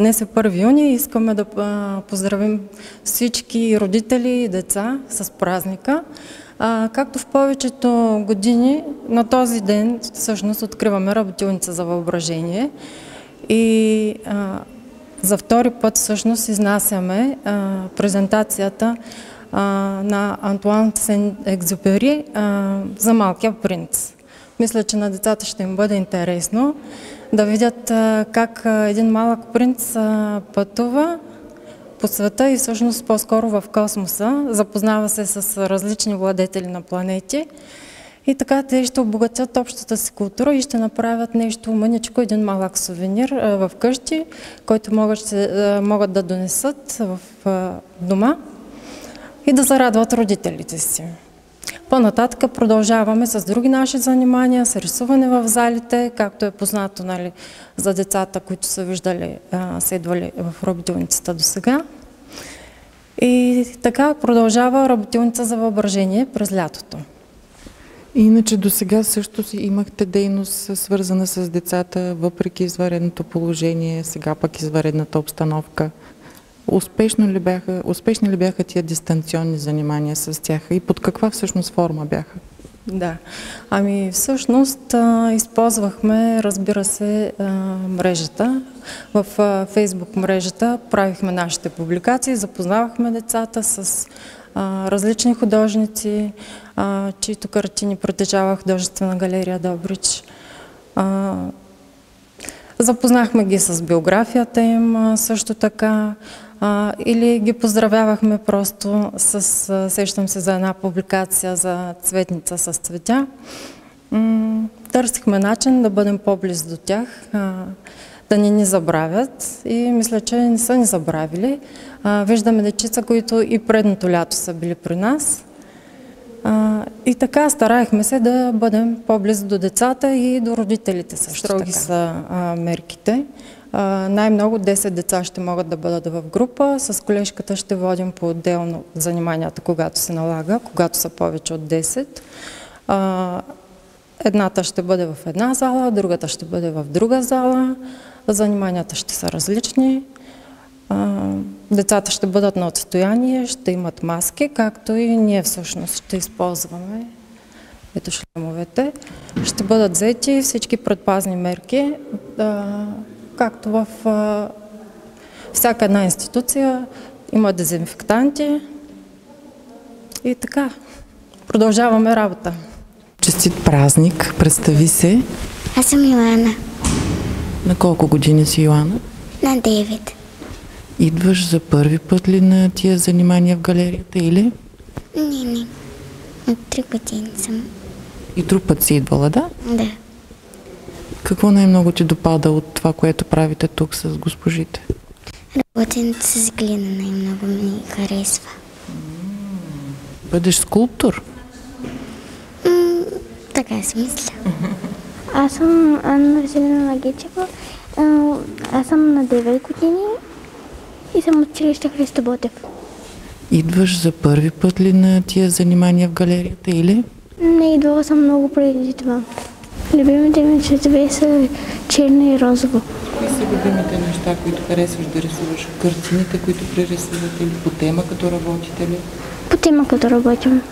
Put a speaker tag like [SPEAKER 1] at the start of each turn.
[SPEAKER 1] Днес е 1 юни и искаме да поздравим всички родители и деца с празника. Както в повечето години, на този ден всъщност откриваме работилница за въображение и за втори път всъщност изнасяме презентацията на Антуан Сен Екзюпери за малкия принц. Мисля, че на децата ще им бъде интересно да видят как един малък принц пътува по света и всъщност по-скоро в космоса. Запознава се с различни владетели на планети. И така те ще обогатят общата си култура и ще направят нещо мъничко, един малък сувенир в къщи, който могат, могат да донесат в дома и да зарадват родителите си. По-нататък продължаваме с други наши занимания, с рисуване в залите, както е познато нали, за децата, които са виждали, са идвали в работилницата до сега. И така продължава работилница за въображение през лятото.
[SPEAKER 2] Иначе до сега също имахте дейност свързана с децата, въпреки изваредното положение, сега пък изваредната обстановка. Успешно ли бяха, успешни ли бяха тия дистанционни занимания с тях и под каква всъщност форма бяха?
[SPEAKER 1] Да, ами всъщност а, използвахме, разбира се, а, мрежата. В а, Фейсбук мрежата правихме нашите публикации, запознавахме децата с а, различни художници, а, чието картини притежава художествена галерия Добрич. А, запознахме ги с биографията им а, също така. А, или ги поздравявахме просто с, сещам се за една публикация за цветница с цветя. Търсихме начин да бъдем по-близо до тях, а, да ни ни забравят и мисля, че не са ни забравили. А, виждаме дечица, които и предното лято са били при нас. И така стараехме се да бъдем по-близо до децата и до родителите също Строги така. са а, мерките. Най-много 10 деца ще могат да бъдат в група. С колежката ще водим по-отделно заниманията, когато се налага, когато са повече от 10. А, едната ще бъде в една зала, другата ще бъде в друга зала. Заниманията ще са различни. А, децата ще бъдат на отстояние, ще имат маски, както и ние всъщност ще използваме ето шлемовете. Ще бъдат взети всички предпазни мерки. Да, както в а, всяка една институция има дезинфектанти и така. Продължаваме работа.
[SPEAKER 2] Честит празник, представи се.
[SPEAKER 3] Аз съм Йоана.
[SPEAKER 2] На колко години си Йоана?
[SPEAKER 3] На 9.
[SPEAKER 2] Идваш за първи път ли на тия занимания в галерията или?
[SPEAKER 3] Не, не. От 3 години съм.
[SPEAKER 2] И друг път си идвала, да?
[SPEAKER 3] Да.
[SPEAKER 2] Какво най-много ти допада от това, което правите тук с госпожите?
[SPEAKER 3] Работенето с глина най-много ми харесва.
[SPEAKER 2] Бъдеш скулптор?
[SPEAKER 3] М- така си мисля.
[SPEAKER 4] Аз съм Анна Веселина Магичева. Аз съм на 9 години и съм от училище Христо Ботев.
[SPEAKER 2] Идваш за първи път ли на тия занимания в галерията или?
[SPEAKER 4] Не, идвала съм много преди това. Любимите ми цветове са черни и розово.
[SPEAKER 2] Кои са любимите неща, които харесваш да рисуваш? Картините, които прерисувате или по тема, като работите ли?
[SPEAKER 4] По тема, като работим.